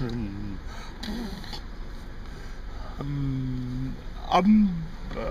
Mm-hmm. um, um, uh,